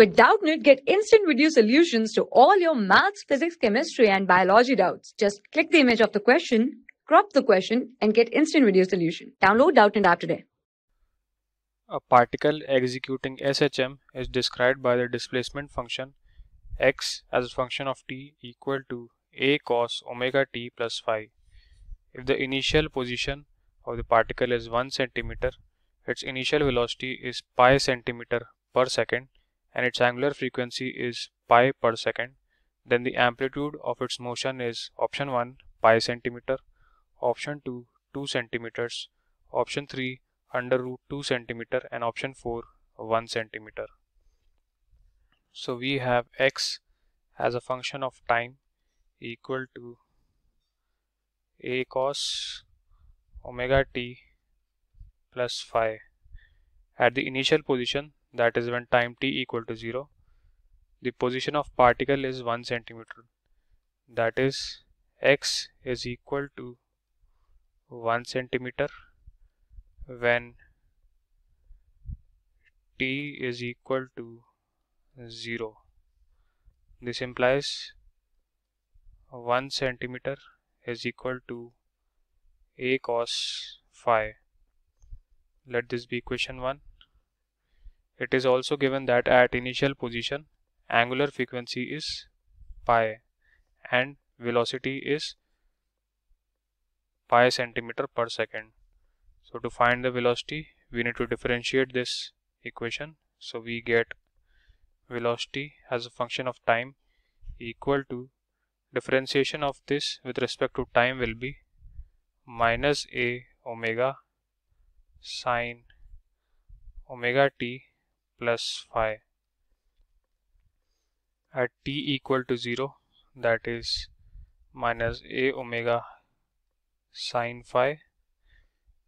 With Doubtnut, get instant video solutions to all your maths, physics, chemistry, and biology doubts. Just click the image of the question, crop the question, and get instant video solution. Download Doubtnut app today. A particle executing SHM is described by the displacement function x as a function of t equal to a cos omega t plus phi. If the initial position of the particle is 1 centimeter, its initial velocity is pi centimeter per second and its angular frequency is pi per second, then the amplitude of its motion is option 1 pi centimeter, option 2 2 centimeters, option 3 under root 2 centimeter and option 4 1 centimeter. So we have x as a function of time equal to a cos omega t plus phi. At the initial position that is when time t equal to 0 the position of particle is 1 centimeter. That is x is equal to 1 centimeter when t is equal to 0 this implies 1 centimeter is equal to a cos phi. Let this be equation 1 it is also given that at initial position angular frequency is pi and velocity is pi centimeter per second. So to find the velocity we need to differentiate this equation. So we get velocity as a function of time equal to differentiation of this with respect to time will be minus a omega sine omega t plus phi at t equal to 0 that is minus a omega sine phi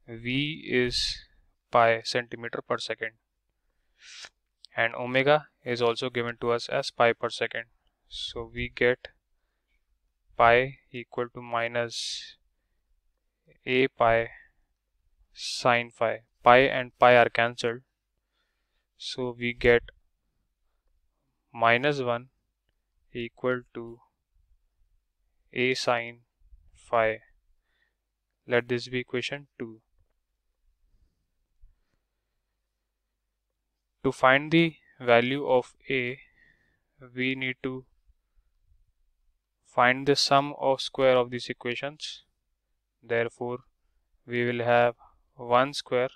v is pi centimeter per second. And omega is also given to us as pi per second. So we get pi equal to minus a pi sine phi. Pi and pi are cancelled so we get minus 1 equal to a sine phi. Let this be equation 2. To find the value of a, we need to find the sum of square of these equations. Therefore, we will have 1 square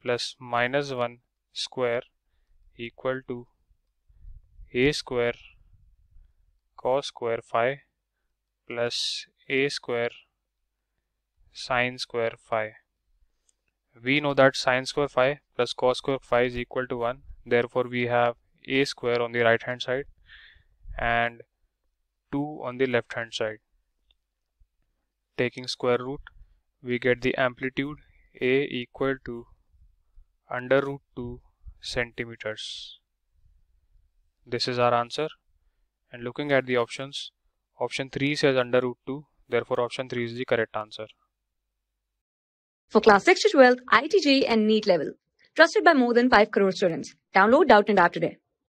plus minus 1 square equal to a square cos square phi plus a square sine square phi. We know that sine square phi plus cos square phi is equal to 1. Therefore, we have a square on the right hand side and 2 on the left hand side. Taking square root, we get the amplitude a equal to under root 2 centimeters. This is our answer. And looking at the options, option 3 says under root 2, therefore option 3 is the correct answer. For class 6 to 12, IIT JEE and NEET level. Trusted by more than 5 crore students. Download Doubtnut app today.